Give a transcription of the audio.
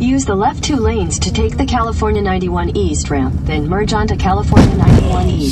Use the left two lanes to take the California 91 East ramp, then merge onto California 91 East.